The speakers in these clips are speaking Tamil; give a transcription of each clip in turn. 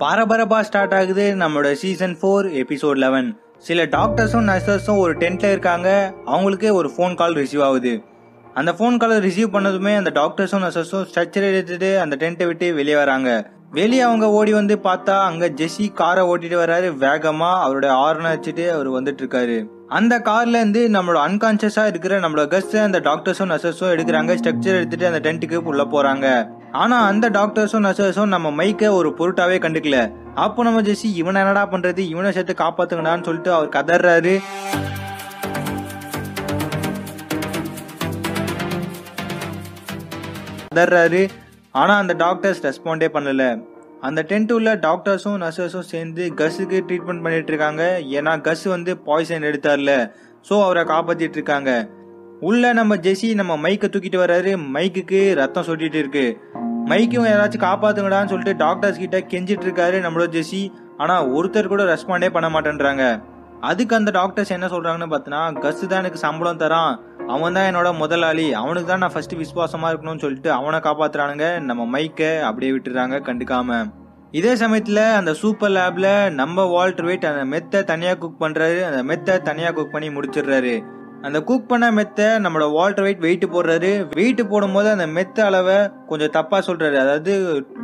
பரபரப்பா ஸ்டார்ட் ஆகுது நம்மளோட சீசன் ஃபோர் எபிசோட் லெவன் சில டாக்டர்ஸும் நர்சஸும் ஒரு டென்ட்ல இருக்காங்க. அவங்களுக்கே ஒரு ஃபோன் கால் ரிசீவ் ஆகுது. அந்த ஃபோன் காலை ரிசீவ் பண்ணதுமே அந்த டாக்டர்ஸும் நர்சஸும் ஸ்ட்ரக்சர் எடுத்துட்டு அந்த டென்ட்டை விட்டு வெளியே வராங்க. வெளியே அவங்க ஓடி வந்து பார்த்தா அங்க ஜெஸ்ஸி காரை ஓட்டிட்டு வர்றாரு. வேகமா அவரோட ஆர்ன வச்சுட்டு அவர் வந்துட்டு இருக்காரு. அந்த கார்ல இருந்து நம்மளோட அன்கான்சியஸா இருக்கிற நம்மளோட கஸ்ட் அந்த டாக்டர்ஸும் நர்சஸும் எடுக்கிறாங்க. ஸ்ட்ரக்சர் எடுத்துட்டு அந்த டென்ட்டுக்கு உள்ள போறாங்க. ஆனா அந்த டாக்டர்ஸும் நர்சஸும் நம்ம மைக்கை ஒரு பொருட்டாவே கண்டுக்கல. அப்போ நம்ம ஜெஸ்ஸி இவனை என்னடா பண்றது? இவனை சேர்த்து காப்பாத்துங்கடான்னு சொல்லிட்டு அவர் கதறாரு கதறாரு ஆனா அந்த டாக்டர்ஸ் ரெஸ்பாண்டே பண்ணல. அந்த டென்ட் உள்ள டாக்டர்ஸும் நர்சஸும் சேர்ந்து கஸ்ஸுக்கு ட்ரீட்மெண்ட் பண்ணிட்டு இருக்காங்க. ஏன்னா கஸ் வந்து பாய்சன் எடுத்தார்ல. ஸோ அவரை காப்பாத்திட்டு இருக்காங்க. உள்ள நம்ம ஜெஸி நம்ம மைக்கை தூக்கிட்டு வர்றாரு. மைக்குக்கு ரத்தம் சொட்டிட்டு இருக்கு. மைக்கும் யாராச்சும் காப்பாத்துங்கடான்னு சொல்லிட்டு டாக்டர்ஸ் கிட்ட கெஞ்சிட்டு இருக்காரு நம்மளோட ஜெஸி ஆனா ஒருத்தர் கூட ரெஸ்பாண்டே பண்ண மாட்டேன்றாங்க. அதுக்கு அந்த டாக்டர்ஸ் என்ன சொல்றாங்கன்னு பார்த்தனா கஸ் தான் எனக்கு சம்பளம் தரான். அவன் தான் என்னோட முதலாளி. அவனுக்கு தான் நான் ஃபர்ஸ்ட் விசுவாசமா இருக்கணும்னு சொல்லிட்டு அவனை காப்பாத்துறானுங்க. நம்ம மைக்கை அப்படியே விட்டுறாங்க கண்டுக்காம. இதே சமயத்துல அந்த சூப்பர் லேப்ல நம்ம வால்டர் வெயிட் அந்த மெத்தை தனியா குக் பண்றாரு. அந்த மெத்தை தனியா குக் பண்ணி முடிச்சிடுறாரு. அந்த குக் பண்ண மெத்தை நம்மளோட வால்டர் வெயிட் வெயிட் போடுறாரு. வெயிட் போடும்போது அந்த மெத்த அளவை கொஞ்சம் தப்பாக சொல்கிறாரு அதாவது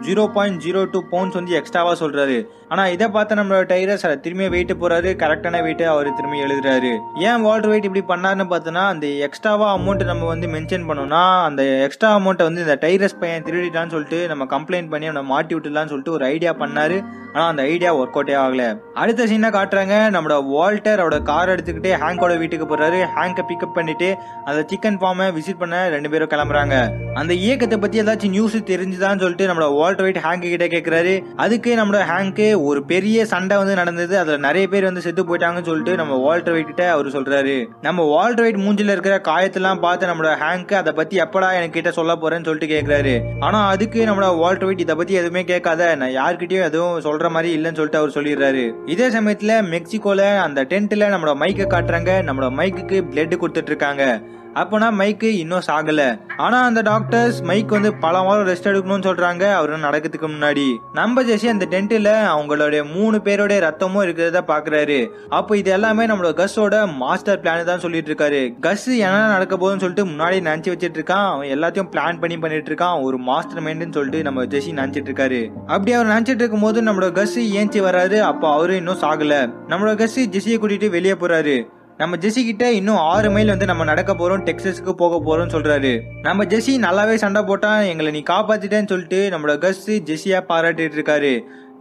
zero point zero two pounds வந்து எக்ஸ்ட்ராவாக சொல்கிறாரு ஆனால் இதை பார்த்து நம்மளோட டைரஸ் அதை திரும்பியும் வெயிட் போகிறாரு கரெக்டான வெயிட்டு அவர் திரும்பி எழுதுறாரு. ஏன் வால்டர் வெயிட் இப்படி பண்ணாருன்னு பார்த்தோன்னா அந்த எக்ஸ்ட்ராவாக அமௌண்ட் நம்ம வந்து மென்ஷன் பண்ணோம்னா அந்த எக்ஸ்ட்ரா அமௌண்ட்டை வந்து இந்த டைரஸ் பையன் திருடிட்டான்னு சொல்லிட்டு நம்ம கம்ப்ளைண்ட் பண்ணி அவனை மாட்டி விட்டுலான்னு சொல்லிட்டு ஒரு ஐடியா பண்ணாரு. ஆனால் அந்த ஐடியா ஒர்க் அவுட்டே ஆகல. அடுத்த சீனாக காட்டுறாங்க. நம்மளோட வால்டர் அவரோட கார் எடுத்துக்கிட்டு ஹேங்கோட வீட்டுக்கு போகிறாரு ஹேங்கை பிக்கப் பண்ணிட்டு அந்த சிக்கன் ஃபார்மை விசிட் பண்ண ரெண்டு பேரும் கிளம்புறாங்க. அந்த இயக்கத்தை பத்தி ஏதாச்சும் நியூஸ் தெரிஞ்சுதான்னு சொல்லிட்டு நம்மளோட வால்டர் வெயிட் ஹேங்க் கிட்ட கேட்கிறாரு அதுக்கு நம்மளோட ஹேங்க்கு ஒரு பெரிய சண்டை வந்து நடந்தது. அதுல நிறைய பேர் வந்து செத்து போயிட்டாங்கன்னு சொல்லிட்டு நம்ம வால்டர் வெயிட் கிட்ட அவர் சொல்றாரு. நம்ம வால்டர் வெயிட் மூஞ்சில இருக்கிற காயத்தெல்லாம் பார்த்து நம்மளோட ஹேங்க் அதை பத்தி எப்படா எனக்கு கிட்ட சொல்ல போறேன்னு சொல்லிட்டு கேக்குறாரு. ஆனா அதுக்கு நம்மளோட வால்டர் வெயிட் இதை பத்தி எதுவுமே கேட்காத நான் யார்கிட்டயும் எதுவும் சொல்ற மாதிரி இல்லைன்னு சொல்லிட்டு அவர் சொல்லிடுறாரு. இதே சமயத்துல மெக்சிகோல அந்த டென்ட்ல நம்மளோட மைக்கை காட்டுறாங்க. நம்மளோட மைக்குக்கு பிளட் கொடுத்துட்ருக்காங்க. அப்போனா மைக்கு இன்னும் சாகல. ஆனா அந்த டாக்டர்ஸ் மைக் வந்து பல வாரம் ரெஸ்ட் எடுக்கணும்னு சொல்றாங்க. அவர் நடக்கிறதுக்கு முன்னாடி. நம்ம ஜெசி அந்த டென்ட்ல அவங்களுடைய மூணு பேருடைய ரத்தமும் இருக்கிறத பாக்குறாரு. அப்போ இது எல்லாமே நம்மளோட கஸ்ஸோட மாஸ்டர் பிளான் தான் சொல்லிட்டு இருக்காரு கஸ் என்ன நடக்க போகுதுன்னு சொல்லிட்டு முன்னாடி நினைச்சு வச்சிட்டு இருக்கான் அவன் எல்லாத்தையும் பிளான் பண்ணி பண்ணிட்டு இருக்கான் ஒரு மாஸ்டர் மைண்ட்னு சொல்லிட்டு நம்ம ஜெசி நினைச்சிட்டு இருக்காரு அப்படி அவர் நினைச்சிட்டு இருக்கும் போது நம்மளோட கஸ் ஏஞ்சி வராரு அப்போ அவரும் இன்னும் சாகல. நம்மளோட கஸ் ஜெசியை கூட்டிட்டு வெளியே போறாரு. நம்ம ஜெஸி கிட்ட இன்னும் ஆறு மைல் வந்து நம்ம நடக்க போறோம் டெக்ஸஸ்க்கு போக போறோம்னு சொல்றாரு. நம்ம ஜெஸி நல்லாவே சண்டை போட்டா எங்களை நீ காப்பாத்திட்டேன்னு சொல்லிட்டு நம்மளோட கஸ் ஜெஸியா பாராட்டிட்டு இருக்காரு.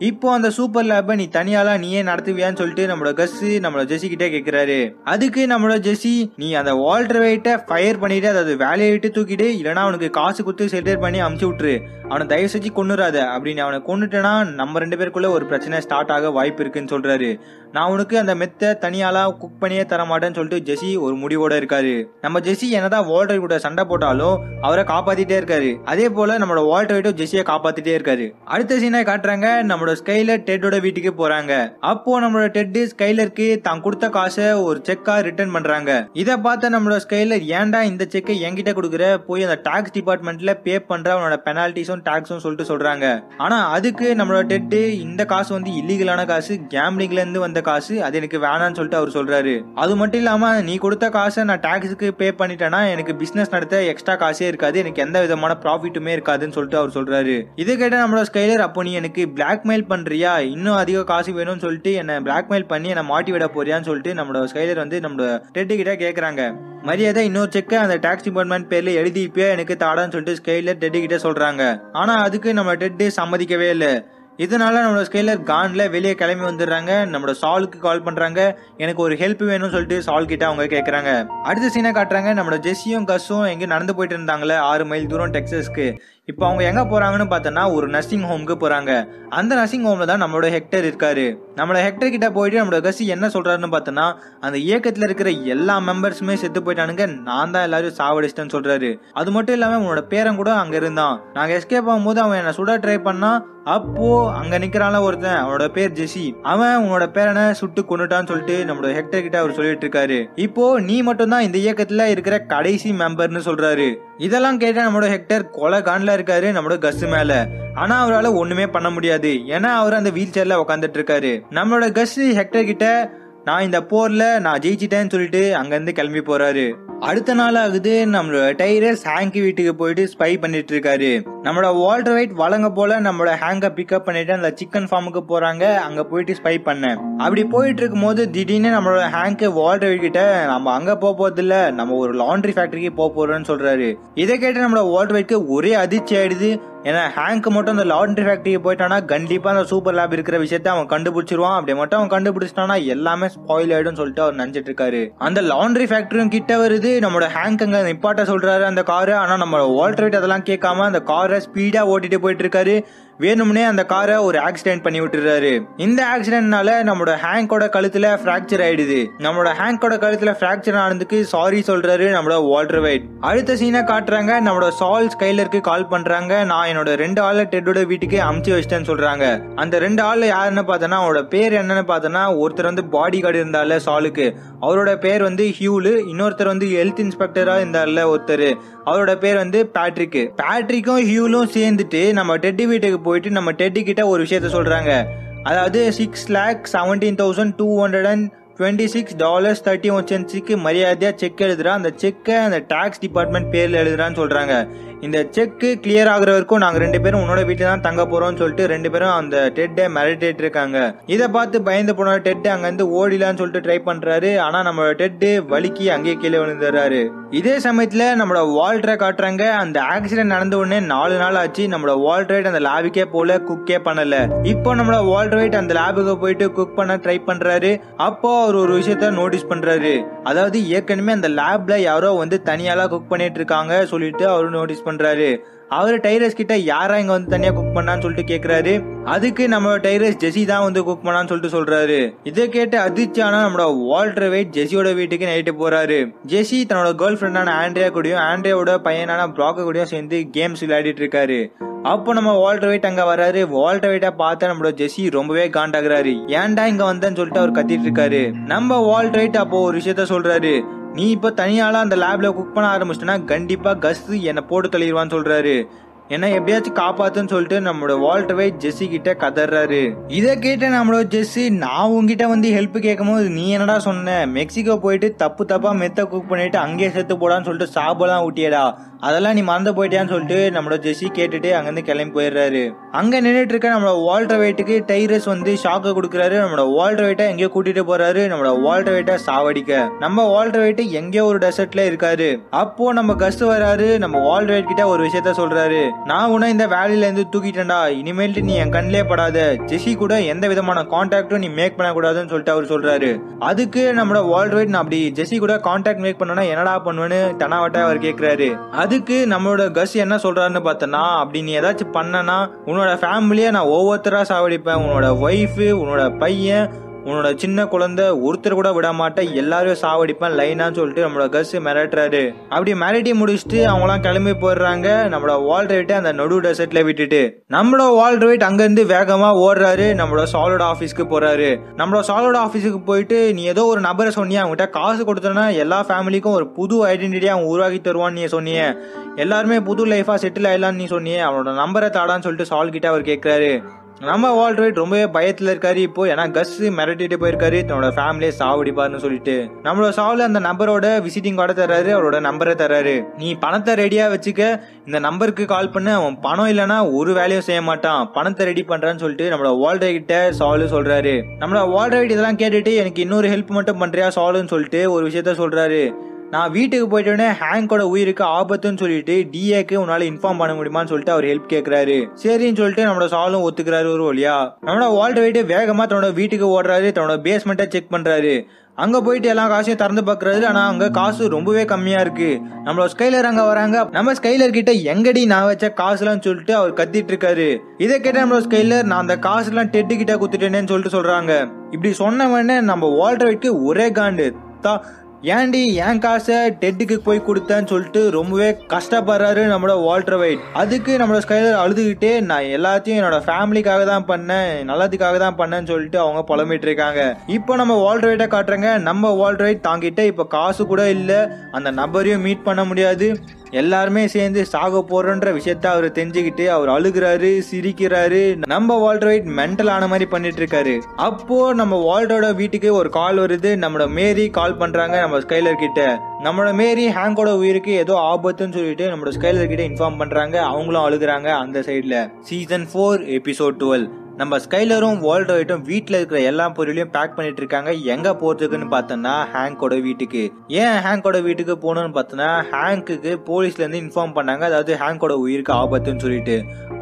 இப்போ அந்த சூப்பர் லேபை நீ தனியாலாம் நீயே நடத்துவியான்னு சொல்லிட்டு நம்மளோட கஸ் நம்மளோட ஜெஸி கிட்டே கேக்குறாரு. அதுக்கு நம்மளோட ஜெஸி நீ அந்த வால்டர் வெயிட்டை ஃபயர் பண்ணிட்டு அதாவது வேலையை விட்டு தூக்கிட்டு இல்லைனா அவனுக்கு காசு கொடுத்து செட்டில் பண்ணி அமுச்சு விட்டுரு. அவனை தயவு செஞ்சு கொண்டுறாத அப்படின்னு அவனை கொண்டுட்டேன்னா நம்ம ரெண்டு பேருக்குள்ள ஒரு பிரச்சனை ஸ்டார்ட் ஆக வாய்ப்பு இருக்குன்னு சொல்றாரு. நான் உனக்கு அந்த மெத்தை தனியாலா குக் பண்ணியே தரமாட்டேன்னு சொல்லிட்டு ஜெஸி ஒரு முடிவோட இருக்காரு. நம்ம ஜெஸி என்னதான் வால்டர் கூட சண்டை போட்டாலும் அவரை காப்பாத்திட்டே இருக்காரு. அதே போல நம்மளோட வால்டர் வெயிட்டும் ஜெஸியை காப்பாத்திட்டே இருக்காரு. அடுத்த சீனை காட்டுறாங்க நம்மளோட ஸ்கைல டெட்டோட வீட்டுக்கு போறாங்க. அப்போ நம்மளோட டெட் ஸ்கைலருக்கு தான் கொடுத்த காசை ஒரு செக்கா ரிட்டர்ன் பண்றாங்க. இதை பார்த்த நம்மளோட ஸ்கைலர் ஏன்டா இந்த செக்கை என்கிட்ட கொடுக்குற? போய் அந்த டாக்ஸ் டிபார்ட்மெண்ட்ல பே பண்ற அவனோட பெனால்டிஸும் டாக்ஸும் சொல்லிட்டு சொல்றாங்க. ஆனா அதுக்கு நம்மளோட டெட் இந்த காசு வந்து இல்லீகலான காசு கேம்லிங்ல இருந்து வந்த காசு அது எனக்கு வேணாம்னு சொல்லிட்டு அவர் சொல்றாரு. அது மட்டும் இல்லாம நீ கொடுத்த காசை நான் டாக்ஸுக்கு பே பண்ணிட்டேன்னா எனக்கு பிசினஸ் நடத்த எக்ஸ்ட்ரா காசே இருக்காது. எனக்கு எந்த விதமான ப்ராஃபிட்டுமே இருக்காதுன்னு சொல்லிட்டு அவர் சொல்றாரு. இது கேட்ட நம்மளோட ஸ்கைலர் அப்போ நீ எனக்கு பிளாக்மெயில் பண்றியா? இன்னும் அதிக காசு வேணும்னு சொல்லிட்டு என்ன பிளாக்மெயில் பண்ணி என்ன மாட்டி விட போறியான்னு சொல்லிட்டு நம்மளோட ஸ்கைலர் வந்து நம்மளோட டெட்டு கிட்ட கேட்கறாங்க மரியாதை இன்னொரு செக்கை அந்த டாக்ஸ் டிபார்ட்மெண்ட் பேர்ல எழுதி இப்பயே எனக்கு தாடான்னு சொல்லிட்டு ஸ்கைலர் டெட்டு கிட்ட சொல்றாங்க. ஆனா அதுக்கு நம்ம டெட்டு சம்மதிக்கவே இல்லை. இதனால நம்மளோட ஸ்கேலர் கான்ல வெளியே கிளம்பி வந்துடுறாங்க. நம்மளோட சாலுக்கு கால் பண்றாங்க. எனக்கு ஒரு ஹெல்ப் வேணும்னு சொல்லிட்டு சால் கிட்ட அவங்க கேட்குறாங்க அடுத்த சீனை காட்டுறாங்க. நம்மளோட ஜெஸ்ஸியும் கஸும் எங்கேயும் நடந்து போயிட்டு இருந்தாங்களே ஆறு மைல் தூரம் டெக்ஸஸ்க்கு. இப்போ அவங்க எங்க போறாங்கன்னு பார்த்தோன்னா ஒரு நர்சிங் ஹோம்க்கு போறாங்க. அந்த நர்சிங் ஹோம்ல தான் நம்மளோட ஹெக்டர் இருக்காரு. நம்மளோட ஹெக்டர் கிட்ட போயிட்டு நம்மளோட கசி என்ன சொல்றாருன்னு பார்த்தோன்னா அந்த இயக்கத்துல இருக்கிற எல்லா மெம்பர்ஸுமே செத்து போயிட்டானுங்க. நான் தான் எல்லாரும் சாவடிச்சிட்டேன்னு சொல்றாரு. அது மட்டும் இல்லாம உன்னோட பேரன் கூட அங்க இருந்தான். நாங்க எஸ்கேப் ஆகும்போது அவன் என்ன சுட ட்ரை பண்ணா அப்போ அங்க நிக்கிறான்ல ஒருத்தன். அவனோட பேர் ஜெசி அவன் உன்னோட பேரனை சுட்டு கொண்டுட்டான்னு சொல்லிட்டு நம்மளோட ஹெக்டர் கிட்ட அவர் சொல்லிட்டு இருக்காரு. இப்போ நீ மட்டும் தான் இந்த இயக்கத்துல இருக்கிற கடைசி மெம்பர்னு சொல்றாரு. இதெல்லாம் கேட்ட நம்மளோட ஹெக்டர் கொலை கான்ல ஃபோர்ஸ்ஃபுல்லா இருக்காரு நம்மளோட கஸ் மேல. ஆனா அவரால் ஒண்ணுமே பண்ண முடியாது. ஏன்னா அவர் அந்த வீல் சேர்ல உட்காந்துட்டு இருக்காரு. நம்மளோட கஸ் ஹெக்டர் கிட்ட நான் இந்த போர்ல நான் ஜெயிச்சிட்டேன்னு சொல்லிட்டு அங்கிருந்து கிளம்பி போறாரு. அடுத்த நாள் ஆகுது நம்மளோட டைரஸ் ஹேங்கி வீட்டுக்கு போயிட்டு ஸ்பை பண்ணிட்டு இருக்காரு. நம்மளோட வால்டர் ரைட் வழங்க போல நம்மளோட ஹேங்க பிக்கப் பண்ணிட்டு அந்த சிக்கன் ஃபார்முக்கு போறாங்க அங்க போயிட்டு ஸ்பை பண்ண. அப்படி போயிட்டு இருக்கும் போது திடீர்னு நம்மளோட ஹேங்க் வால்டர் வைட் கிட்ட நம்ம அங்க போக போறது இல்ல நம்ம ஒரு லாண்ட்ரி ஃபேக்டரிக்கு போக போறோம்னு சொல்றாரு. இதை கேட்டு நம்மளோட வால்டர் வைட்க்கு ஒரே அதிர்ச்சி ஆயிடுது. ஏன்னா ஹேங்க் மட்டும் அந்த லாண்ட்ரி ஃபேக்டரிக்கு போயிட்டானா கண்டிப்பாக அந்த சூப்பர் லேப் இருக்கிற விஷயத்த அவன் கண்டுபிடிச்சிருவான். அப்படி மட்டும் அவன் கண்டுபிடிச்சிட்டானா எல்லாமே ஸ்பாயில் ஆயிடும் சொல்லிட்டு அவர் நினைச்சிட்டு இருக்காரு. அந்த லாண்ட்ரி ஃபேக்டரியும் கிட்ட வருது. நம்மளோட ஹேங்க் அங்க நிப்பாட்ட சொல்றாரு அந்த காரு ஆனா நம்ம வால்டர் அதெல்லாம் கேட்காம அந்த காரை ஸ்பீடா ஓட்டிட்டு போயிட்டு இருக்காரு. வேணும்னே அந்த காரை ஒரு ஆக்சிடென்ட் பண்ணி விட்டுறாரு. இந்த ஆக்சிடென்ட்னால நம்மளோட ஹேங்கோட கழுத்துல பிராக்சர் ஆயிடுது. நம்மளோட ஹேங்கோட கழுத்துல பிராக்சர் ஆனதுக்கு சாரி சொல்றாரு நம்மளோட வால்டர் வைட் அடுத்த சீனை காட்டுறாங்க நம்மளோட சால் ஸ்கைலருக்கு கால் பண்றாங்க நான் என்னோட ரெண்டு ஆள டெட்டோட வீட்டுக்கு அமுச்சு வச்சிட்டேன்னு சொல்றாங்க. அந்த ரெண்டு ஆள் யாருன்னு பார்த்தோன்னா அவரோட பேர் என்னன்னு பார்த்தோன்னா ஒருத்தர் வந்து பாடி கார்டு இருந்தால சாலுக்கு அவரோட பேர் வந்து ஹியூலு இன்னொருத்தர் வந்து ஹெல்த் இன்ஸ்பெக்டரா இருந்தார்ல ஒருத்தர். அவரோட பேர் வந்து பேட்ரிக் பேட்ரிக்கும் ஹியூலும் சேர்ந்துட்டு நம்ம டெட்டி வீட்டுக்கு போயிட்டு நம்ம டெட்டி கிட்ட ஒரு விஷயத்த சொல்றாங்க. அதாவது six lakh seventeen thousand two hundred and twenty six dollars thirty one சென்ட்ஸுக்கு மரியாதையாக செக் எழுதுறா. அந்த செக்கை அந்த டாக்ஸ் டிபார்ட்மெண்ட் பேரில் எழுதுறான்னு சொல்கிறாங்க இந்த செக்கு கிளியர் ஆகுற வரைக்கும் நாங்க ரெண்டு பேரும் உன்னோட வீட்டுல தான் தங்க போறோம்னு சொல்லிட்டு ரெண்டு பேரும் அந்த டெட்டை மிரட்டிட்டு இருக்காங்க. இதை பார்த்து பயந்து போன டெட் அங்க இருந்து ஓடிலான்னு சொல்லிட்டு ட்ரை பண்றாரு. ஆனா நம்ம டெட் வலிக்கு அங்கேயே கீழே விழுந்துடுறாரு. இதே சமயத்துல நம்மளோட வால்டரை காட்டுறாங்க. அந்த ஆக்சிடென்ட் நடந்த உடனே நாலு நாள் ஆச்சு. நம்மளோட வால்டரைட் அந்த லேபுக்கே போல குக்கே பண்ணல. இப்போ நம்மளோட வால்டரைட் அந்த லேபுக்கு போயிட்டு குக் பண்ண ட்ரை பண்றாரு. அப்போ அவர் ஒரு விஷயத்த நோட்டீஸ் பண்றாரு. அதாவது ஏற்கனவே அந்த லேப்ல யாரோ வந்து தனியாலாம் குக் பண்ணிட்டு இருக்காங்க சொல்லிட்டு அவர் நோட்டீஸ் பண்றாரு அவர் டைரஸ் கிட்ட யாரா இங்க வந்து தனியா குக் பண்ணான்னு சொல்லிட்டு கேக்குறாரு. அதுக்கு நம்ம டைரஸ் ஜெசி தான் வந்து குக் பண்ணான்னு சொல்லிட்டு சொல்றாரு. இதை கேட்டு அதிர்ச்சியான நம்மளோட வால்டர் வெயிட் ஜெசியோட வீட்டுக்கு நைட்டு போறாரு. ஜெசி தன்னோட கேர்ள் ஃப்ரெண்டான ஆண்ட்ரியா கூடயும் ஆண்ட்ரியாவோட பையனான பிராக்க கூடயும் சேர்ந்து கேம்ஸ் விளையாடிட்டு இருக்காரு. அப்போ நம்ம வால்டர் வெயிட் அங்க வராரு. வால்டர் வெயிட்டா பார்த்தா நம்மளோட ஜெசி ரொம்பவே காண்டாகிறாரு. ஏன்டா இங்க வந்தேன்னு சொல்லிட்டு அவர் கத்திட்டு இருக்காரு. நம்ம வால்டர் வெயிட் அப்போ ஒரு விஷயத்த சொல்றாரு. நீ இப்போ தனியால அந்த லேப்ல குக் பண்ண ஆரம்பிச்சிட்டனா கண்டிப்பா கஸ் என்னை போட்டு தள்ளிடுவான்னு சொல்றாரு. என்ன எப்படியாச்சும் காப்பாத்துன்னு சொல்லிட்டு நம்மளோட வால்டர் வைட் ஜெஸ்ஸி கிட்ட கதறாரு இதை கேட்ட நம்மளோட ஜெஸ்ஸி நான் உங்ககிட்ட வந்து ஹெல்ப் கேட்கும் போது நீ என்னடா சொன்ன? மெக்சிகோ போயிட்டு தப்பு தப்பா மெத்த குக் பண்ணிட்டு அங்கேயே செத்து போடான்னு சொல்லிட்டு சாபெல்லாம் ஊட்டியடா. அதெல்லாம் நீ மறந்து போயிட்டியான்னு சொல்லிட்டு நம்மளோட ஜெஸ்ஸி கேட்டுட்டு அங்கேருந்து கிளம்பி போயிடுறாரு. அங்கே நின்றுட்டு இருக்க நம்மளோட வால்டர் வெயிட்டுக்கு டைரஸ் வந்து ஷாக்கை கொடுக்குறாரு. நம்மளோட வால்டர் வெயிட்டை எங்கேயோ கூட்டிட்டு போறாரு. நம்மளோட வால்டர் வெயிட்டை சாவடிக்க. நம்ம வால்டர் வெயிட்டு எங்கேயோ ஒரு டெசர்ட்ல இருக்காரு. அப்போ நம்ம கஸ் வராரு. நம்ம வால்டர் வெயிட் கிட்ட ஒரு விஷயத்த சொல்றாரு. நான் உன இந்த வேலையில இருந்து தூக்கிட்டேன்டா. இனிமேல்ட்டு நீ என் கண்ணிலே படாத. ஜெஸி கூட எந்த விதமான கான்டாக்டும் நீ மேக் பண்ணக்கூடாதுன்னு சொல்லிட்டு அவர் சொல்றாரு. அதுக்கு நம்மளோட வால்டர் வெயிட் நான் அப்படி ஜெஸி கூட கான்டாக்ட் மேக் பண்ணனா என்னடா பண்ணுவேன்னு தனாவட்ட அவர் கேக்குறாரு. அதுக்கு நம்மளோட கஸ் என்ன சொல்றாருன்னு பார்த்தனா அப்படி நீ ஏதாச்சும் பண்ணனா உன்னோட ஃபேமிலியை நான் ஒவ்வொருத்தராக சாவடிப்பேன். உன்னோட ஒய்ஃபு உன்னோட பையன் உன்னோட சின்ன குழந்தை ஒருத்தர் கூட விட மாட்டேன் எல்லாரையும் சாவடிப்பேன் லைனான்னு சொல்லிட்டு நம்மளோட கஸ் மிரட்டுறாரு. அப்படி மிரட்டி முடிச்சுட்டு அவங்களாம் கிளம்பி போயிடுறாங்க நம்மளோட வால் ரைட்டை அந்த நடு டெசர்ட்ல விட்டுட்டு. நம்மளோட வால் ரைட் அங்கிருந்து வேகமா ஓடுறாரு நம்மளோட சாலோட ஆஃபீஸ்க்கு போறாரு. நம்மளோட சாலோட ஆஃபீஸுக்கு போயிட்டு நீ ஏதோ ஒரு நபரை சொன்னியா அவங்ககிட்ட காசு கொடுத்தனா எல்லா ஃபேமிலிக்கும் ஒரு புது ஐடென்டிட்டியா அவன் உருவாக்கி தருவான்னு நீ சொன்னியே. எல்லாருமே புது லைஃபா செட்டில் ஆயிடலாம்னு நீ சொன்னியே அவனோட நம்பரை தாடான்னு சொல்லிட்டு சால் கிட்ட அவர் கேட்கிறாரு நம்ம வால்ட் ரைட் ரொம்பவே பயத்துல இருக்காரு இப்போ. ஏன்னா கஸ் மிரட்டிட்டு போயிருக்காரு. தன்னோட ஃபேமிலியை சாவடிப்பாருன்னு சொல்லிட்டு. நம்மளோட சாவுல அந்த நம்பரோட விசிட்டிங் கார்டை தர்றாரு. அவரோட நம்பரை தர்றாரு. நீ பணத்தை ரெடியா வச்சுக்க. இந்த நம்பருக்கு கால் பண்ண. அவன் பணம் இல்லைன்னா ஒரு வேலையும் செய்ய மாட்டான். பணத்தை ரெடி பண்றான்னு சொல்லிட்டு நம்மளோட வால்டர் கிட்ட சாலு சொல்றாரு. நம்மளோட வால்டர் ரைட் இதெல்லாம் கேட்டுட்டு எனக்கு இன்னொரு ஹெல்ப் மட்டும் பண்றியா சாலுன்னு சொல்லிட்டு ஒரு விஷயத்த சொல்றாரு. நான் வீட்டுக்கு போயிட்டோடனே ஹேங்கோட உயிருக்கு ஆபத்துன்னு சொல்லிட்டு டிஏக்கு உன்னால இன்ஃபார்ம் பண்ண முடியுமான்னு சொல்லிட்டு அவர் ஹெல்ப் கேட்கிறாரு சரின்னு சொல்லிட்டு நம்மளோட சாலும் ஒத்துக்கிறாரு ஒரு வழியா. நம்மளோட வால்டர் வெயிட்டு வேகமா தன்னோட வீட்டுக்கு ஓடுறாரு தன்னோட பேஸ்மெண்ட்டை செக் பண்றாரு. அங்க போயிட்டு எல்லா காசையும் திறந்து பாக்குறது ஆனா அங்க காசு ரொம்பவே கம்மியா இருக்கு. நம்மளோட ஸ்கைலர் அங்க வராங்க. நம்ம ஸ்கைலர் கிட்ட எங்கடி நான் வச்ச காசுலாம் சொல்லிட்டு அவர் கத்திட்டு இருக்காரு. இதை கேட்ட நம்மளோட ஸ்கைலர் நான் அந்த காசு எல்லாம் டெட்டு கிட்ட குத்துட்டேனேன்னு சொல்லிட்டு சொல்றாங்க. இப்படி சொன்ன உடனே நம்ம வால்டர் ஒரே காண்டு. தா ஏன்டி என் காசை டெட்டுக்கு போய் கொடுத்தேன்னு சொல்லிட்டு ரொம்பவே கஷ்டப்படுறாரு நம்மளோட வால்டர் வைட். அதுக்கு நம்மளோட ஸ்கைலர் அழுதுகிட்டே நான் எல்லாத்தையும் என்னோட ஃபேமிலிக்காக தான் பண்ணேன் நல்லதுக்காக தான் பண்ணேன்னு சொல்லிட்டு அவங்க புலம்பிட்டு இருக்காங்க. இப்போ நம்ம வால்டர் வைட்டை காட்டுறாங்க. நம்ம வால்டர் வைட் தாங்கிட்ட இப்போ காசு கூட இல்லை. அந்த நபரையும் மீட் பண்ண முடியாது. எல்லாருமே சேர்ந்து சாக போறோன்ற விஷயத்த அவர் தெரிஞ்சுக்கிட்டு அவர் அழுகுறாரு சிரிக்கிறாரு. நம்ம வால்டர் ஒயிட் மென்டல் ஆன மாதிரி பண்ணிட்டு இருக்காரு அப்போ நம்ம வால்டரோட வீட்டுக்கு ஒரு கால் வருது. நம்மளோட மேரி கால் பண்றாங்க நம்ம ஸ்கைலர் கிட்ட. நம்மளோட மேரி ஹேங்கோட உயிருக்கு ஏதோ ஆபத்துன்னு சொல்லிட்டு நம்மளோட ஸ்கைலர் கிட்ட இன்ஃபார்ம் பண்றாங்க. அவங்களும் அழுகுறாங்க அந்த சைட்ல சீசன் ஃபோர் எபிசோட் டுவெல் நம்ம ஸ்கைலரும் வால்டர் ஒயிட்டும் வீட்டில் இருக்கிற எல்லா பொருளையும் பேக் பண்ணிட்டு இருக்காங்க. எங்க போறதுக்குன்னு பார்த்தோம்னா ஹேங்கோட வீட்டுக்கு. ஏன் ஹேங்கோட வீட்டுக்கு போகணும்னு பார்த்தோன்னா ஹேங்குக்கு போலீஸ்ல இருந்து இன்ஃபார்ம் பண்ணாங்க. அதாவது ஹேங்கோட உயிருக்கு ஆபத்துன்னு சொல்லிட்டு.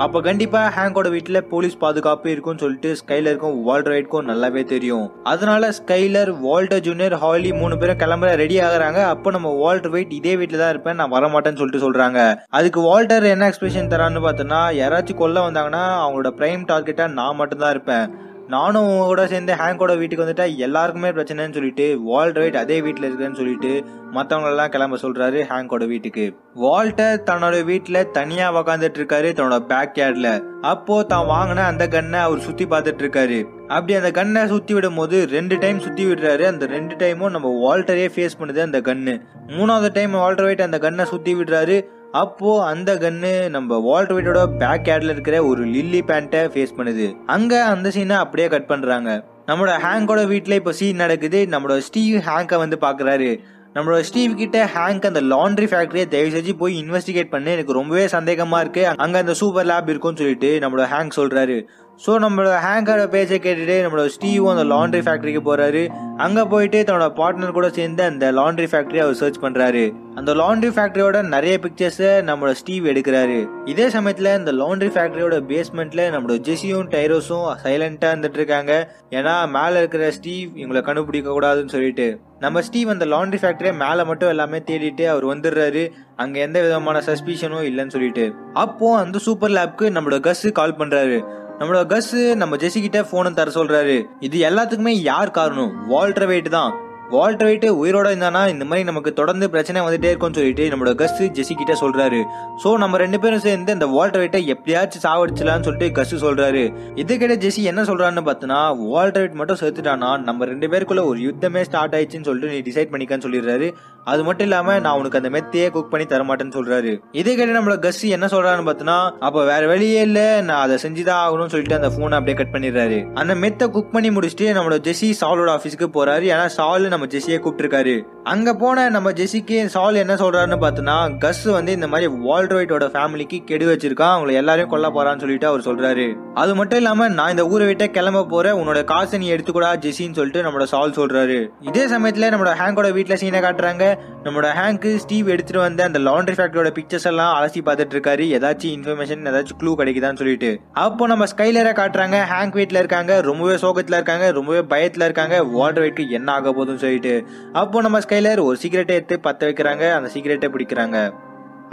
அப்ப கண்டிப்பா ஹேங்கோட வீட்டுல போலீஸ் பாதுகாப்பு இருக்கும்னு சொல்லிட்டு ஸ்கைலருக்கும் வால்டர் ஒயிட்க்கும் நல்லாவே தெரியும். அதனால ஸ்கைலர் வால்டர் ஜூனியர் ஹாலி மூணு பேரும் கிளம்புற ரெடி ஆகுறாங்க. அப்போ நம்ம வால்டர் வெயிட் இதே வீட்டுல தான் இருப்பேன். நான் வரமாட்டேன்னு சொல்லிட்டு சொல்றாங்க. அதுக்கு வால்டர் என்ன எக்ஸ்பிரஷன் தரான்னு பார்த்தோன்னா யாராச்சும் கொல்ல வந்தாங்கன்னா அவங்களோட பிரைம் டார்கெட்டா நான் மட்டும்தான் இருப்பேன். நானும் உங்க கூட சேர்ந்து ஹேங்கோட வீட்டுக்கு வந்துட்டா எல்லாருக்குமே பிரச்சனைன்னு சொல்லிட்டு வால்டர் ஒயிட் அதே வீட்டில் இருக்குன்னு சொல்லிட்டு மற்றவங்களெல்லாம் கிளம்ப சொல்றாரு ஹேங்கோட வீட்டுக்கு. வால்டர் தன்னோட வீட்டில் தனியா உக்காந்துட்டு இருக்காரு தன்னோட பேக் யார்ட்ல அப்போ தான் வாங்கின அந்த கன்னை அவர் சுத்தி பார்த்துட்டு இருக்காரு. அப்படி அந்த கன்னை சுத்தி விடும் போது ரெண்டு டைம் சுத்தி விடுறாரு. அந்த ரெண்டு டைமும் நம்ம வால்டரே ஃபேஸ் பண்ணுது அந்த கன்னு மூணாவது டைம் வால்டர் வைட் அந்த கன்னை சுத்தி விடுறாரு. அப்போ அந்த கன்னு நம்ம வால்ட் வைட்டோட பேக் யார்ட்ல இருக்கிற ஒரு லில்லி பேண்ட்டை ஃபேஸ் பண்ணுது. அங்க அந்த சீனை அப்படியே கட் பண்றாங்க. நம்மளோட ஹேங்கோட வீட்டில் இப்போ சீன் நடக்குது. நம்மளோட ஸ்டீவ் ஹேங்கை வந்து பார்க்குறாரு நம்மளோட ஸ்டீவ் கிட்ட ஹேங்க் அந்த லாண்ட்ரி ஃபேக்டரியை தயவு செஞ்சு போய் இன்வெஸ்டிகேட் பண்ணு. எனக்கு ரொம்பவே சந்தேகமா இருக்கு. அங்க அந்த சூப்பர் லேப் இருக்கும்னு சொல்லிட்டு நம்மளோட ஹேங்க் சொல்றாரு. ஸோ நம்மளோட ஹேங்கோட பேச்சை கேட்டுட்டு நம்மளோட ஸ்டீவும் அந்த லாண்ட்ரி ஃபேக்ட்ரிக்கு போகிறாரு அங்கே போயிட்டு தன்னோட பார்ட்னர் கூட சேர்ந்து அந்த லாண்ட்ரி ஃபேக்ட்ரியை அவர் சர்ச் பண்ணுறாரு அந்த லாண்ட்ரி ஃபேக்ட்ரியோட நிறைய பிக்சர்ஸை நம்மளோட ஸ்டீவ் எடுக்கிறாரு. இதே சமயத்தில் இந்த லாண்ட்ரி ஃபேக்ட்ரியோட பேஸ்மெண்ட்டில் நம்மளோட ஜெஸியும் டைரோஸும் சைலண்ட்டாக இருந்துட்டு இருக்காங்க ஏன்னா மேலே இருக்கிற ஸ்டீவ் இவங்களை கண்டுபிடிக்க கூடாதுன்னு சொல்லிட்டு. நம்ம ஸ்டீவ் அந்த லாண்ட்ரி ஃபேக்டரியை மேலே மட்டும் எல்லாமே தேடிட்டு அவர் வந்துடுறாரு. அங்கே எந்த விதமான சஸ்பிஷனும் இல்லைன்னு சொல்லிட்டு. அப்போ அந்த சூப்பர் லேப்க்கு நம்மளோட கஸ் கால் பண்ணுறாரு நம்மளோட கஸ் நம்ம ஜெசி கிட்ட போனை தர சொல்றாரு. இது எல்லாத்துக்குமே யார் காரணம்? வால்டர் வெயிட் தான். வால்டர் வெயிட் உயிரோட இருந்தானா? இந்த மாதிரி நமக்கு தொடர்ந்து பிரச்சனை வந்துட்டே இருக்கும்னு சொல்லிட்டு நம்மளோட கஸ் ஜெசி கிட்ட சொல்றாரு. சோ நம்ம ரெண்டு பேரும் சேர்ந்து இந்த வால்டர் வெயிட்டை எப்படியாச்சும் சாவடிச்சலாம்னு சொல்லிட்டு கஸ் சொல்றாரு. இது கிட்ட ஜெசி என்ன சொல்றான்னு பார்த்தோன்னா வால்டர் வெயிட் மட்டும் சேர்த்துட்டானா நம்ம ரெண்டு பேருக்குள்ள ஒரு யுத்தமே ஸ்டார்ட் ஆயிடுச்சுன்னு சொல்லிட்டு நீ டிசைட் பண்ணிக்கன்னு சொல்லிடுறாரு. அது மட்டும் இல்லாம நான் உனக்கு அந்த மெத்தையே குக் பண்ணி தர மாட்டேன்னு சொல்றாரு. இதே கேட்டு நம்மள கஸ் என்ன சொல்றான்னு பார்த்தோன்னா அப்ப வேற வழியே இல்ல நான் அதை செஞ்சுதான் ஆகணும்னு சொல்லிட்டு அந்த போனை அப்படியே கட் பண்ணிடுறாரு. அந்த மெத்தை குக் பண்ணி முடிச்சுட்டு நம்மளோட ஜெசி சாலோட ஆஃபீஸ்க்கு போறாரு. ஏன்னா சால் நம்ம நம்ம ஜெஸியை கூப்பிட்டுருக்காரு. அங்க போன நம்ம ஜெஸிக்கு சால் என்ன சொல்றாருன்னு பார்த்தோன்னா கஸ் வந்து இந்த மாதிரி வால்ட்ரோயிட்டோட ஃபேமிலிக்கு கெடு வச்சிருக்கான் அவங்களை எல்லாரையும் கொல்ல போறான்னு சொல்லிட்டு அவர் சொல்றாரு. அது மட்டும் இல்லாம நான் இந்த ஊரை விட்டு கிளம்ப போறேன் உன்னோட காசை நீ எடுத்துக்கூடா ஜெஸின்னு சொல்லிட்டு நம்மளோட சால் சொல்றாரு. இதே சமயத்துல நம்மளோட ஹேங்கோட வீட்டுல சீனை காட்டுறாங்க. நம்மளோட ஹேங்க் ஸ்டீவ் எடுத்துட்டு வந்த அந்த லாண்ட்ரி ஃபேக்டரியோட பிக்சர்ஸ் எல்லாம் அலசி பார்த்துட்டு இருக்காரு. ஏதாச்சும் இன்ஃபர்மேஷன் ஏதாச்சும் க்ளூ கிடைக்குதான்னு சொல்லிட்டு. அப்போ நம்ம ஸ்கைலரை காட்டுறாங்க. ஹேங்க் வீட்ல இருக்காங்க. ரொம்பவே சோகத்துல இருக்காங்க. ரொம்பவே பயத்துல இருக்காங்க. வாட்டர் என்ன ஆக போதும் சரி சொல்லிட்டு அப்போ நம்ம ஸ்கைலர் ஒரு சீக்கிரட்டை எடுத்து பத்த வைக்கிறாங்க அந்த சீக்கிரட்டை பிடிக்கிறாங்க.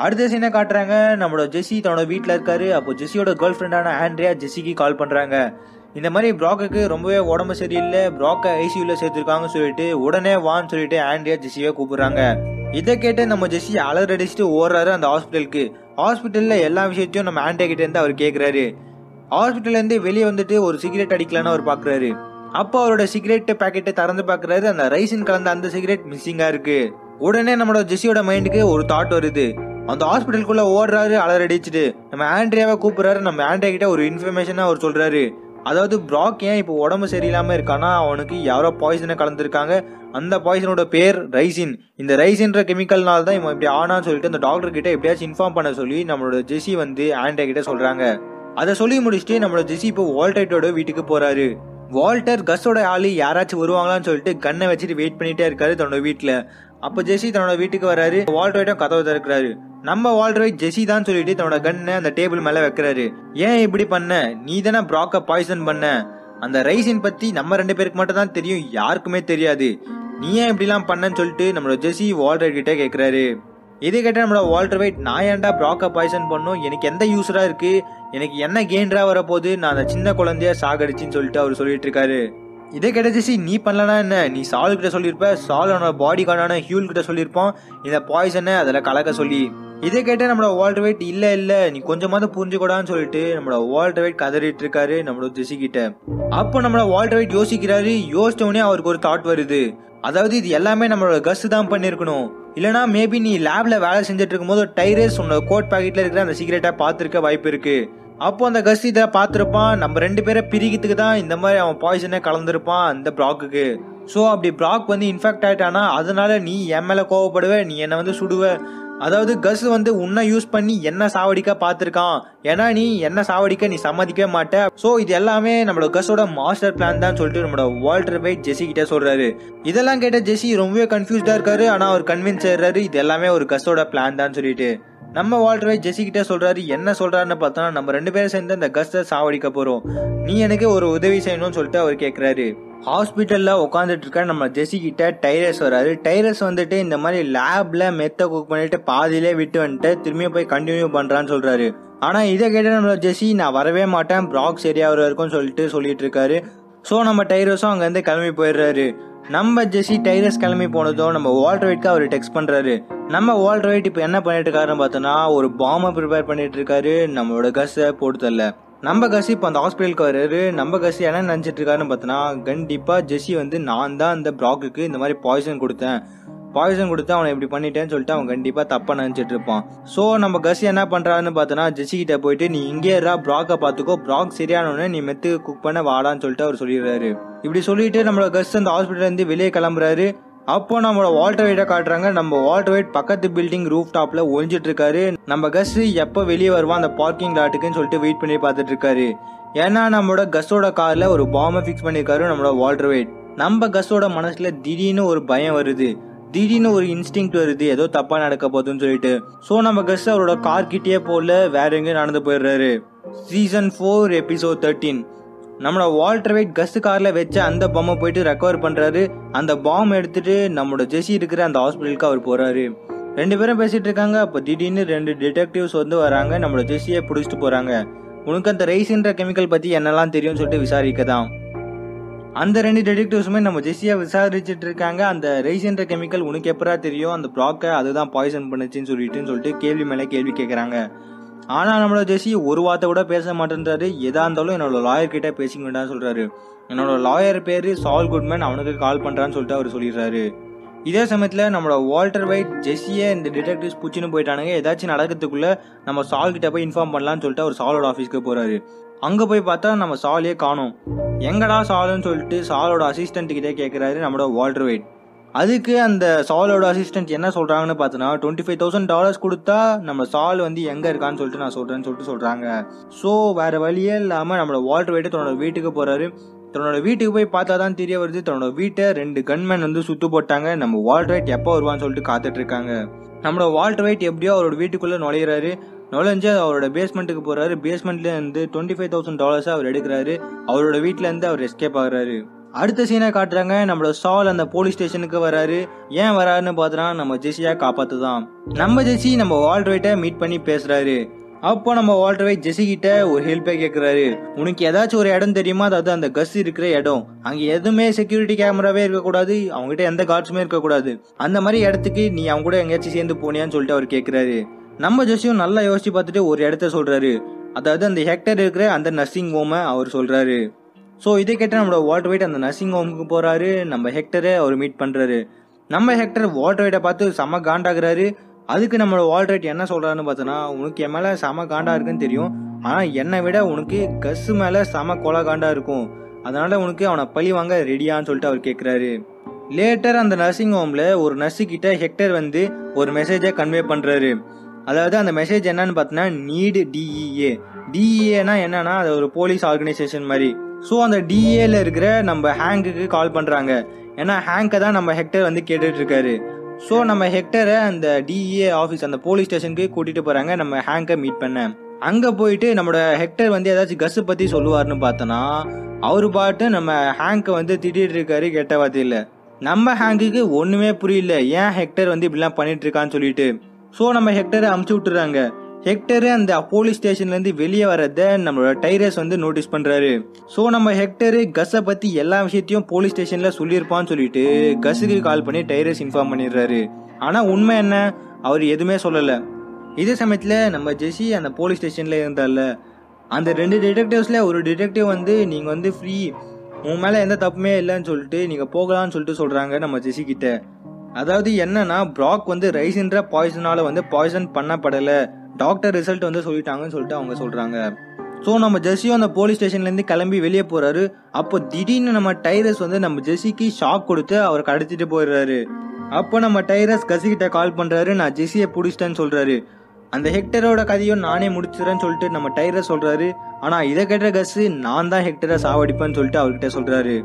அடுத்த சீனை காட்டுறாங்க நம்மளோட ஜெஸ்ஸி தன்னோட வீட்டில் இருக்காரு அப்போ ஜெஸ்ஸியோட கேர்ள் ஃப்ரெண்டான ஆண்ட்ரியா ஜெஸ்ஸிக்கு கால் பண்ணுறாங்க இந்த மாதிரி ப்ராக்குக்கு ரொம்பவே உடம்பு சரியில்லை ப்ராக்கை ஐசியூவில் சேர்த்துருக்காங்கன்னு சொல்லிட்டு உடனே வான்னு சொல்லிட்டு ஆண்ட்ரியா ஜெஸ்ஸியை கூப்பிடுறாங்க. இதை கேட்டு நம்ம ஜெஸ்ஸி அலர் அடிச்சுட்டு ஓடுறாரு அந்த ஹாஸ்பிட்டலுக்கு ஹாஸ்பிட்டலில் எல்லா விஷயத்தையும் நம்ம ஆண்ட்ரியா கிட்டேருந்து அவர் கேட்குறாரு ஹாஸ்பிட்டல்லேருந்து வெளியே வந்துட்டு ஒரு சிகரெட் அடிக்கலான்னு அவர் பார்க்குறாரு அப்போ அவரோட சிகரெட் பேக்கெட்டை திறந்து பார்க்குறாரு. அந்த ரைசின் கலந்த அந்த சிகரெட் மிஸ்ஸிங்காக இருக்கு. உடனே நம்மளோட ஜெஸியோட மைண்டுக்கு ஒரு தாட் வருது. அந்த ஹாஸ்பிட்டலுக்குள்ள ஓடுறாரு அலர் அடிச்சுட்டு. நம்ம ஆண்ட்ரியாவை கூப்பிடுறாரு. நம்ம ஆண்ட்ரியா கிட்ட ஒரு இன்ஃபர்மேஷனா அவர் சொல்றாரு. அதாவது பிராக் ஏன் இப்போ உடம்பு சரியில்லாமல் இருக்கானா அவனுக்கு யாரோ பாய்சனை கலந்துருக்காங்க. அந்த பாய்சனோட பேர் ரைசின். இந்த ரைசின்ற கெமிக்கல்னால தான் இவன் இப்படி ஆனான்னு சொல்லிட்டு அந்த டாக்டர் கிட்ட எப்படியாச்சும் இன்ஃபார்ம் பண்ண சொல்லி நம்மளோட ஜெஸி வந்து ஆண்ட்ரியா கிட்ட சொல்றாங்க. அதை சொல்லி முடிச்சுட்டு நம்மளோட ஜெஸி இப்போ வால்டைட்டோட வீட்டுக்கு போறாரு. வால்டர் கஸோட ஆளு யாராச்சும் வருவாங்களான்னு சொல்லிட்டு கண்ணை வச்சுட்டு வெயிட் பண்ணிட்டே இருக்காரு தன்னோட வீட்டுல அப்போ ஜெசி தன்னோட வீட்டுக்கு வராரு. வால்டர்ட்டும் கதவை திறக்கிறாரு. நம்ம வால்டர் ஜெஸி தான் சொல்லிட்டு தன்னோட கண்ணை அந்த டேபிள் மேல வைக்கிறாரு. ஏன் இப்படி பண்ண? நீ தானே ப்ராக்க பாய்சன் பண்ண. அந்த ரைசின் பத்தி நம்ம ரெண்டு பேருக்கு மட்டும் தான் தெரியும். யாருக்குமே தெரியாது. நீ ஏன் இப்படிலாம் பண்ணன்னு சொல்லிட்டு நம்மளோட ஜெசி வால்டர் கிட்ட கேக்குறாரு. இது கேட்ட நம்மளோட வால்டர் வைட் நான் ஏன்டா ப்ராக்கை பாய்சன் பண்ணும் எனக்கு எந்த யூஸராக இருக்குது எனக்கு என்ன கெயின்ரா வரப்போகுது? நான் அந்த சின்ன குழந்தைய சாகடிச்சின்னு சொல்லிட்டு அவர் சொல்லிட்டு இருக்காரு. இதே கிடைச்சிச்சு நீ பண்ணலனா என்ன? நீ சால் கிட்ட சொல்லியிருப்ப சால் அவனோட பாடி கார்டான ஹியூல் கிட்ட சொல்லியிருப்பான் இந்த பாய்சனை அதில் கலக்க சொல்லி. இதை கேட்டால் நம்மளோட வால்டர் வெயிட் இல்லை இல்லை நீ கொஞ்சமாவது புரிஞ்சுக்கூடான்னு சொல்லிட்டு நம்மளோட வால்டர் வெயிட் கதறிட்டு இருக்காரு நம்மளோட ஜெசி கிட்ட. அப்போ நம்மளோட வால்டர் வெயிட் யோசிக்கிறாரு. யோசிச்ச உடனே அவருக்கு ஒரு தாட் வருது. அதாவது இது எல்லாமே நம்மளோட கஸ் தான் பண்ணிருக்கணும். இல்லனா மேபி நீ லேப்ல வேலை செஞ்சுட்டு இருக்கும்போது டைரஸ் உன்னோட கோட் பாக்கெட்ல இருக்கிற அந்த சீக்கிரட்டாக பார்த்துருக்க வாய்ப்பு இருக்கு. அப்போ அந்த கஸ் இதை பார்த்துருப்பான். நம்ம ரெண்டு பேரை பிரிக்கிறதுக்கு தான் இந்த மாதிரி அவன் பாய்சனே கலந்துருப்பான் அந்த ப்ராக்குக்கு ஸோ அப்படி ப்ராக் வந்து இன்ஃபெக்ட் ஆயிட்டானா அதனால நீ என் மேலே கோவப்படுவ நீ என்னை வந்து சுடுவ. அதாவது கஸ் வந்து உன்னை யூஸ் பண்ணி என்ன சாவடிக்க பார்த்துருக்கான். ஏன்னா நீ என்ன சாவடிக்க நீ சம்மதிக்கவே மாட்ட. ஸோ இது எல்லாமே நம்மளோட கஸோட மாஸ்டர் பிளான் தான் சொல்லிட்டு நம்மளோட வால்டர் வைட் ஜெஸி கிட்ட சொல்றாரு. இதெல்லாம் கேட்ட ஜெஸி ரொம்பவே கன்ஃபியூஸ்டா இருக்காரு. ஆனா அவர் கன்வின்ஸ் ஆயிடுறாரு இது எல்லாமே ஒரு கஸோட பிளான் தான் சொல்லிட்டு. நம்ம வால்டர் வைட் ஜெஸி கிட்ட சொல்றாரு என்ன சொல்றாருன்னு பார்த்தோம்னா நம்ம ரெண்டு பேரும் சேர்ந்து அந்த கஸ்ட சாவடிக்க போறோம். நீ எனக்கு ஒரு உதவி செய்யணும்னு சொல்லிட்டு அவர் கேட்கிறாரு ஹாஸ்பிட்டலில் உட்காந்துட்டு இருக்க நம்ம ஜெசிக்கிட்ட டைரஸ் வராது. டைரஸ் வந்துட்டு இந்த மாதிரி லேப்ல மெத்த குக் பண்ணிட்டு பாதியிலே விட்டு வந்துட்டு திரும்பியும் போய் கண்டினியூ பண்றான்னு சொல்றாரு. ஆனா இதை கேட்ட நம்ம ஜெசி நான் வரவே மாட்டேன். ப்ராக்ஸ் ஏரியா வரைக்கும் சொல்லிட்டு சொல்லிட்டு இருக்காரு. ஸோ நம்ம டைரஸும் அங்கேருந்து கிளம்பி போயிடுறாரு. நம்ம ஜெஸ்ஸி டைரஸ் கிளம்பி போனதும் நம்ம வால்டர் வைட்க்கு அவர் டெக்ஸ்ட் பண்றாரு. நம்ம வால்டர் வெயிட் இப்போ என்ன பண்ணிட்டு இருக்காருன்னு பார்த்தோன்னா ஒரு பாம்பை ப்ரிப்பேர் பண்ணிட்டு இருக்காரு. நம்மளோட கஸை போட்டு தரல. நம்ம கசி இப்போ அந்த ஹாஸ்பிட்டலுக்கு வர்றாரு. நம்ம கசி என்ன நினச்சிட்டு இருக்காருன்னு பார்த்தோன்னா கண்டிப்பாக ஜெஸ்ஸி வந்து நான் தான் அந்த ப்ராக்குக்கு இந்த மாதிரி பாய்சன் கொடுத்தேன். பாய்சன் கொடுத்து அவனை இப்படி பண்ணிட்டேன்னு சொல்லிட்டு அவன் கண்டிப்பாக தப்பாக நினச்சிட்டு இருப்பான். ஸோ நம்ம கசி என்ன பண்ணுறான்னு பார்த்தோன்னா ஜெஸ்ஸிக்கிட்ட போயிட்டு நீ இங்கே இருறா ப்ராக்கை பார்த்துக்கோ. ப்ராக் சரியானோடனே நீ மெத்து குக் பண்ண வாடான்னு சொல்லிட்டு அவர் சொல்லிடுறாரு. இப்படி சொல்லிட்டு நம்மளோட கஸ் அந்த ஹாஸ்பிட்டலேருந்து வெளியே கிளம்புறாரு. அப்போ நம்மளோட வால்டர் வெயிட்டை காட்டுறாங்க. நம்ம வால்டர் வெயிட் பக்கத்து பில்டிங் ரூஃப் டாப்ல ஒழிஞ்சிட்டு இருக்காரு நம்ம கஸ் எப்போ வெளியே வருவான் அந்த பார்க்கிங் லாட்டுக்குன்னு சொல்லிட்டு வெயிட் பண்ணி பார்த்துட்டு இருக்காரு ஏன்னா நம்மளோட கஸோட கார்ல ஒரு பாம்பை ஃபிக்ஸ் பண்ணியிருக்காரு நம்மளோட வால்டர் வெயிட் நம்ம கஸோட மனசுல திடீர்னு ஒரு பயம் வருது. திடீர்னு ஒரு இன்ஸ்டிங் வருது. ஏதோ தப்பா நடக்க போகுதுன்னு சொல்லிட்டு. ஸோ நம்ம கஸ் அவரோட கார் கிட்டே போல வேற எங்கேயும் நடந்து போயிடுறாரு. சீசன் ஃபோர் எபிசோட் தேர்ட்டீன் நம்மளோட வால்டர் வெயிட் கஸ் கார்ல வச்ச அந்த பாம்பை போயிட்டு ரெக்கவர் பண்றாரு. அந்த பாம் எடுத்துட்டு நம்மளோட ஜெஸி இருக்கிற அந்த ஹாஸ்பிட்டலுக்கு அவர் போறாரு. ரெண்டு பேரும் பேசிட்டு இருக்காங்க. அப்போ திடீர்னு ரெண்டு டிடெக்டிவ்ஸ் வந்து வராங்க. நம்மளோட ஜெஸியை பிடிச்சிட்டு போறாங்க. உனக்கு அந்த ரைஸ்ன்ற கெமிக்கல் பத்தி என்னெல்லாம் தெரியும்னு சொல்லிட்டு விசாரிக்க தான் அந்த ரெண்டு டிடெக்டிவ்ஸுமே நம்ம ஜெஸியா விசாரிச்சுட்டு இருக்காங்க. அந்த ரைஸ்ன்ற கெமிக்கல் உனக்கு எப்பரா தெரியும்? அந்த ப்ராக்கை அதுதான் பாய்சன் பண்ணுச்சுன்னு சொல்லிட்டுன்னு சொல்லிட்டு கேள்வி மேலே கேள்வி கேட்குறாங்க ஆனால் நம்மளோட ஜெசி ஒரு வார்த்தை கூட பேச மாட்டேன்றாரு. எதா இருந்தாலும் என்னோட லாயர் கிட்ட பேசிக்கிட்டான்னு சொல்றாரு. என்னோட லாயர் பேர் சால் குட்மேன் அவனுக்கு கால் பண்றான்னு சொல்லிட்டு அவர் சொல்லிடுறாரு. இதே சமயத்தில் நம்மளோட வால்டர் வைட் ஜெஸ்ஸியே இந்த டிடெக்டிவ்ஸ் புச்சின்னு போயிட்டானுங்க. ஏதாச்சும் நடக்கிறதுக்குள்ள நம்ம சால் கிட்ட போய் இன்ஃபார்ம் பண்ணலான்னு சொல்லிட்டு அவர் சாலோட ஆஃபீஸ்க்கு போறாரு. அங்கே போய் பார்த்தா நம்ம சாலையே காணும். எங்கடா சாலுன்னு சொல்லிட்டு சாலோட அசிஸ்டன்ட் கிட்டே கேட்குறாரு நம்மளோட வால்டர் வைட் அதுக்கு அந்த சாலோட அசிஸ்டன்ட் என்ன சொல்றாங்கன்னு பார்த்தோன்னா டுவெண்ட்டி ஃபைவ் தௌசண்ட் டாலர்ஸ் கொடுத்தா நம்ம சால் வந்து எங்க இருக்கான்னு சொல்லிட்டு நான் சொல்றேன்னு சொல்லிட்டு சொல்றாங்க. ஸோ வேற வழியே இல்லாமல் நம்மளோட வால்டர் வைட்டு தன்னோட வீட்டுக்கு போறாரு. தன்னோட வீட்டுக்கு போய் பார்த்தா தான் தெரிய வருது தன்னோட வீட்டை ரெண்டு கன்மேன் வந்து சுத்து போட்டாங்க. நம்ம வால்டர் வெயிட் எப்போ வருவான்னு சொல்லிட்டு காத்துட்டு இருக்காங்க. நம்மளோட வால்டர் வெயிட் எப்படியோ அவரோட வீட்டுக்குள்ள நுழையிறாரு. நுழைஞ்சு அவரோட பேஸ்மெண்ட்டுக்கு போறாரு. பேஸ்மெண்ட்ல இருந்து டுவெண்ட்டி ஃபைவ் தௌசண்ட் டாலர்ஸ் அவர் எடுக்கிறாரு. அவரோட வீட்டிலேருந்து இருந்து அவர் எஸ்கேப் ஆகுறாரு. அடுத்த சீனை காட்டுறாங்க. நம்மளோட சால் அந்த போலீஸ் ஸ்டேஷனுக்கு வராரு. ஏன் வராருன்னு பார்த்தா நம்ம ஜெஸியா காப்பாத்துதான். நம்ம ஜெசி நம்ம வால்டர் மீட் பண்ணி பேசுறாரு. அப்போ நம்ம வால்டர் ஜெசி கிட்ட ஒரு ஹெல்ப்பே கேட்கிறாரு உனக்கு ஏதாச்சும் ஒரு இடம் தெரியுமா? அதாவது அந்த கஸ் இருக்கிற இடம். அங்க எதுவுமே செக்யூரிட்டி கேமராவே இருக்கக்கூடாது. அவங்ககிட்ட எந்த கார்ட்ஸுமே இருக்கக்கூடாது. அந்த மாதிரி இடத்துக்கு நீ அவங்க கூட எங்கேயாச்சும் சேர்ந்து போனியான்னு சொல்லிட்டு அவர் கேட்கிறாரு நம்ம ஜெசியும் நல்லா யோசிச்சு பார்த்துட்டு ஒரு இடத்த சொல்றாரு. அதாவது அந்த ஹெக்டர் இருக்கிற அந்த நர்சிங் ஹோமை அவர் சொல்றாரு. ஸோ இதை கேட்டு நம்மளோட வால்ட் வைட் அந்த நர்சிங் ஹோமுக்கு போகிறாரு நம்ம ஹெக்டரை அவர் மீட் பண்ணுறாரு நம்ம ஹெக்டர் வால்டர் வைட்டை பார்த்து செம காண்டாகிறாரு. அதுக்கு நம்மளோட வால்ட் வைட் என்ன சொல்கிறாருன்னு பார்த்தோன்னா உனக்கு என் மேலே செம காண்டா இருக்குன்னு தெரியும். ஆனால் என்னை விட உனக்கு கஸ் மேலே செம கொலை காண்டா இருக்கும். அதனால் உனக்கு அவனை பழி வாங்க ரெடியான்னு சொல்லிட்டு அவர் கேட்குறாரு லேட்டர் அந்த நர்சிங் ஹோமில் ஒரு நர்ஸு கிட்ட ஹெக்டர் வந்து ஒரு மெசேஜை கன்வே பண்ணுறாரு அதாவது அந்த மெசேஜ் என்னன்னு பார்த்தீங்கன்னா நீடு டிஇஏ டிஇஏனா என்னன்னா அது ஒரு போலீஸ் ஆர்கனைசேஷன் மாதிரி. ஸோ அந்த டிஏல இருக்கிற நம்ம ஹேங்குக்கு கால் பண்ணுறாங்க ஏன்னா ஹேங்கை தான் நம்ம ஹெக்டர் வந்து கேட்டுட்டு இருக்காரு. ஸோ நம்ம ஹெக்டரை அந்த டிஏ ஆஃபீஸ் அந்த போலீஸ் ஸ்டேஷனுக்கு கூட்டிகிட்டு போகிறாங்க நம்ம ஹேங்கை மீட் பண்ண. அங்கே போயிட்டு நம்மளோட ஹெக்டர் வந்து ஏதாச்சும் கஸ் பற்றி சொல்லுவாருன்னு பார்த்தோன்னா அவர் பாட்டு நம்ம ஹேங்கை வந்து திட்டிகிட்டு இருக்காரு கெட்ட வார்த்தையில். நம்ம ஹேங்குக்கு ஒன்றுமே புரியல. ஏன் ஹெக்டர் வந்து இப்படிலாம் பண்ணிட்டு இருக்கான்னு சொல்லிட்டு. ஸோ நம்ம ஹெக்டரை அமுச்சு விட்டுறாங்க. ஹெக்டர் அந்த போலீஸ் ஸ்டேஷன்லேருந்து வெளியே வரத நம்மளோட டைரஸ் வந்து நோட்டீஸ் பண்ணுறாரு ஸோ நம்ம ஹெக்டர் கஸை பற்றி எல்லா விஷயத்தையும் போலீஸ் ஸ்டேஷனில் சொல்லியிருப்பான்னு சொல்லிட்டு கஸுக்கு கால் பண்ணி டைரஸ் இன்ஃபார்ம் பண்ணிடுறாரு. ஆனால் உண்மை என்ன? அவர் எதுவுமே சொல்லலை. இதே சமயத்தில் நம்ம ஜெஸி அந்த போலீஸ் ஸ்டேஷனில் இருந்தால அந்த ரெண்டு டிடெக்டிவ்ஸில் ஒரு டிடெக்டிவ் வந்து நீங்கள் வந்து ஃப்ரீ உன் மேலே எந்த தப்புமே இல்லைன்னு சொல்லிட்டு நீங்கள் போகலான்னு சொல்லிட்டு சொல்கிறாங்க நம்ம ஜெஸி கிட்ட. அதாவது என்னன்னா ப்ராக் வந்து ரைஸ்ன்ற பாய்சனால் வந்து பாய்சன் பண்ணப்படலை. டாக்டர் ரிசல்ட் வந்து சொல்லிட்டாங்கன்னு சொல்லிட்டு அவங்க சொல்கிறாங்க ஸோ நம்ம ஜெஸ்ஸியும் அந்த போலீஸ் ஸ்டேஷன்லேருந்து கிளம்பி வெளியே போகிறாரு அப்போ திடீர்னு நம்ம டைரஸ் வந்து நம்ம ஜெஸ்ஸிக்கு ஷாக் கொடுத்து அவரை கடத்திட்டு போயிடுறாரு. அப்போ நம்ம டைரஸ் கசிக்கிட்ட கால் பண்ணுறாரு நான் ஜெஸ்ஸியை பிடிச்சிட்டேன்னு சொல்கிறாரு அந்த ஹெக்டரோட கதையும் நானே முடிச்சிடுறேன்னு சொல்லிட்டு நம்ம டைரஸ் சொல்கிறாரு ஆனால் இதை கேட்ட கஸ் நான் தான் ஹெக்டரை சாவடிப்பேன்னு சொல்லிட்டு அவர்கிட்ட சொல்கிறாரு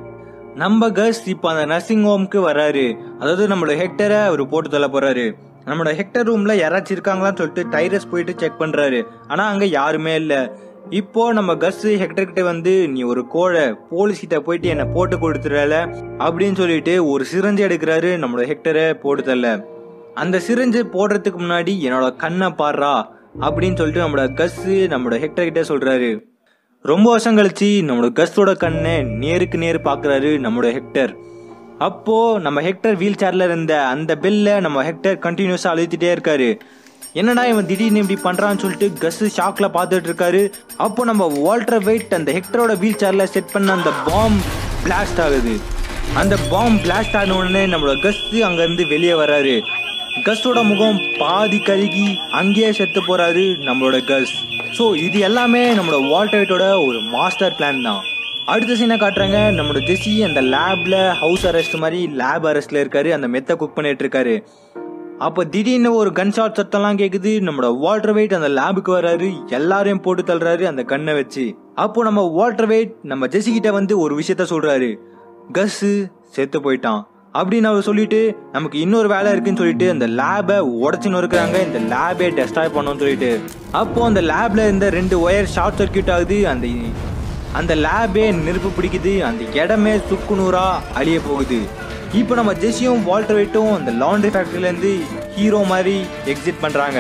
நம்ம கஸ் இப்போ அந்த நர்சிங் ஹோம்க்கு வர்றாரு அதாவது நம்மளோட ஹெக்டரை அவர் போட்டு தள்ள போகிறாரு நம்மளோட ஹெக்டர் ரூம்ல யாராச்சும் இருக்காங்களான்னு சொல்லிட்டு டைரஸ் போயிட்டு செக் பண்றாரு. ஆனா அங்க யாருமே இல்ல. இப்போ நம்ம கஸ் ஹெக்டர் கிட்ட வந்து நீ ஒரு கோழை போலீஸ் கிட்ட போயிட்டு என்ன போட்டு கொடுத்துறல அப்படின்னு சொல்லிட்டு ஒரு சிரஞ்சு எடுக்கிறாரு நம்மளோட ஹெக்டரை போட்டு அந்த சிரஞ்சு போடுறதுக்கு முன்னாடி என்னோட கண்ணை பாடுறா அப்படின்னு சொல்லிட்டு நம்மளோட கஸ் நம்மளோட ஹெக்டர் கிட்ட சொல்றாரு. ரொம்ப வருஷம் கழிச்சு நம்மளோட கஸ்டோட கண்ணை நேருக்கு நேர் பாக்குறாரு நம்மளோட ஹெக்டர் அப்போ நம்ம ஹெக்டர் வீல் சேர்ல இருந்த அந்த பெல்ல நம்ம ஹெக்டர் கண்டினியூஸா அழுத்திட்டே இருக்காரு. என்னடா இவன் திடீர்னு இப்படி பண்றான்னு சொல்லிட்டு கஸ் ஷாக்ல பார்த்துட்டு இருக்காரு. அப்போ நம்ம வால்டர் வெயிட் அந்த ஹெக்டரோட வீல் சேர்ல செட் பண்ண அந்த பாம் பிளாஸ்ட் ஆகுது. அந்த பாம் பிளாஸ்ட் ஆன உடனே நம்மளோட கஸ் அங்க இருந்து வெளியே வராரு கஸ்டோட முகம் பாதி கருகி அங்கேயே செத்து போறாரு நம்மளோட கஸ் ஸோ இது எல்லாமே நம்மளோட வால்டர் வெயிட்டோட ஒரு மாஸ்டர் பிளான் தான். அடுத்த சீனை காட்டுறாங்க. நம்மளோட ஜெஸ்ஸி அந்த லேப்ல ஹவுஸ் அரெஸ்ட் மாதிரி லேப் அரெஸ்ட்ல இருக்காரு. அந்த மெத்த குக் பண்ணிட்டு இருக்காரு. அப்போ திடீர்னு ஒரு கன் ஷாட் சத்தம்லாம் கேட்குது நம்மளோட வால்டர் வெயிட் அந்த லேபுக்கு வர்றாரு. எல்லாரையும் போட்டு தள்ளுறாரு அந்த கண்ணை வச்சு. அப்போ நம்ம வால்டர் வெயிட் நம்ம ஜெஸி கிட்ட வந்து ஒரு விஷயத்த சொல்றாரு. கஸ் செத்து போயிட்டான். அப்படின்னு அவர் சொல்லிட்டு நமக்கு இன்னொரு வேலை இருக்குன்னு சொல்லிட்டு அந்த லேபை உடச்சு இருக்கிறாங்க இந்த லேபே டெஸ்ட்ராய் பண்ணோம்னு சொல்லிட்டு. அப்போ அந்த லேப்ல இருந்த ரெண்டு ஒயர் ஷார்ட் சர்க்கியூட் ஆகுது. அந்த அந்த லேபே நெருப்பு பிடிக்குது அந்த இடமே சுக்கு நூறா அழிய போகுது. இப்போ நம்ம ஜெஸியும் வால்டர் வெயிட்டும் அந்த லாண்ட்ரி ஃபேக்டரியிலேருந்து ஹீரோ மாதிரி எக்ஸிட் பண்ணுறாங்க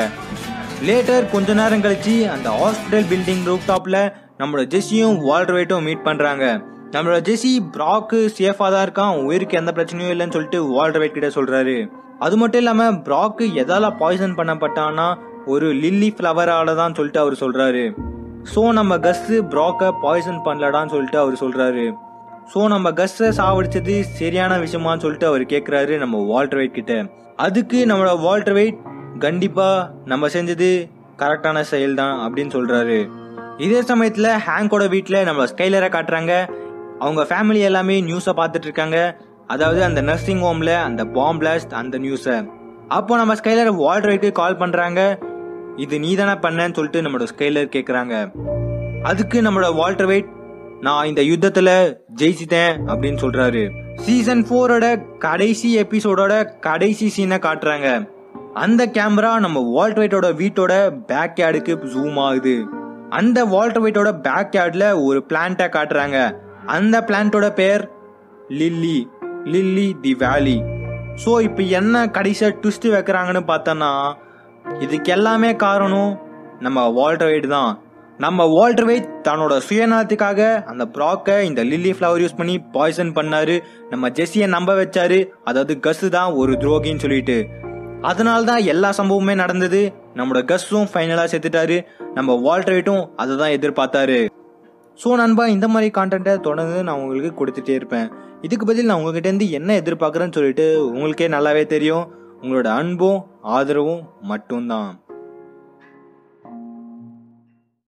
லேட்டர் கொஞ்ச நேரம் கழிச்சு அந்த ஹாஸ்பிட்டல் பில்டிங் ரூப் டாப்பில் நம்மளோட ஜெஸியும் வால்டர் வெயிட்டும் மீட் பண்ணுறாங்க நம்மளோட ஜெஸி ப்ராக்கு சேஃபாக தான் இருக்கான் உயிருக்கு எந்த பிரச்சனையும் இல்லைன்னு சொல்லிட்டு வால்டர் வெயிட் கிட்ட சொல்கிறாரு அது மட்டும் இல்லாமல் ப்ராக்கு எதால பாய்சன் பண்ணப்பட்டான்னா ஒரு லில்லி ஃப்ளவரால தான் சொல்லிட்டு அவர் சொல்கிறாரு ஸோ நம்ம கஸ்ஸு ப்ராக்கை பாய்சன் பண்ணலடான்னு சொல்லிட்டு அவர் சொல்கிறாரு ஸோ நம்ம கஸ்ஸை சாவடிச்சது சரியான விஷயமான்னு சொல்லிட்டு அவர் கேட்குறாரு நம்ம வால்டர் வெயிட் கிட்ட. அதுக்கு நம்மளோட வால்டர் வெயிட் கண்டிப்பாக நம்ம செஞ்சது கரெக்டான செயல் தான் அப்படின்னு சொல்கிறாரு இதே சமயத்தில் ஹேங்கோட வீட்டில் நம்ம ஸ்கைலரை காட்டுறாங்க. அவங்க ஃபேமிலி எல்லாமே நியூஸை பார்த்துட்டு இருக்காங்க. அதாவது அந்த நர்சிங் ஹோமில் அந்த பாம்பிளாஸ்ட் அந்த நியூஸை அப்போ நம்ம ஸ்கைலர் வால்டர் வெயிட்க்கு கால் பண்ணுறாங்க இது நீ தானே பண்ணேன்னு சொல்லிட்டு நம்மளோட ஸ்கைலர் கேட்குறாங்க அதுக்கு நம்மளோட வால்டர் வெயிட் நான் இந்த யுத்தத்துல ஜெயிச்சிட்டேன் அப்படின்னு சொல்றாரு. சீசன் ஃபோரோட கடைசி எபிசோடோட கடைசி சீனை காட்டுறாங்க. அந்த கேமரா நம்ம வால்ட் வெயிட்டோட வீட்டோட பேக் யார்டுக்கு ஜூம் ஆகுது. அந்த வால்ட் வெயிட்டோட பேக் யார்டில் ஒரு பிளான்ட்டை காட்டுறாங்க. அந்த பிளான்ட்டோட பேர் லில்லி லில்லி தி வேலி ஸோ இப்போ என்ன கடைசியாக ட்விஸ்ட் வைக்கிறாங்கன்னு பார்த்தோன்னா இதுக்கு எல்லாமே காரணம் நம்ம வால்டர் வெயிட் தான். நம்ம வால்டர் வெயிட் தன்னோட சுயநலத்துக்காக அந்த ப்ராக்கை இந்த லில்லி ஃப்ளவர் யூஸ் பண்ணி பாய்சன் பண்ணாரு. நம்ம ஜெஸ்ஸியை நம்ப வச்சாரு. அதாவது கஸ் தான் ஒரு துரோகின்னு சொல்லிட்டு. அதனால தான் எல்லா சம்பவமுமே நடந்தது. நம்மளோட கஸ்ஸும் ஃபைனலாக செத்துட்டாரு. நம்ம வால்டர் வெயிட்டும் அதை தான் எதிர்பார்த்தாரு. ஸோ நண்பா இந்த மாதிரி கான்டென்ட்டை தொடர்ந்து நான் உங்களுக்கு கொடுத்துட்டே இருப்பேன். இதுக்கு பதில் நான் உங்ககிட்ட இருந்து என்ன எதிர்பார்க்குறேன்னு சொல்லிட்டு உங்களுக்கே நல்லாவே தெரியும். உங்களோட அன்பும் ஆதரவும் மட்டும்தான்.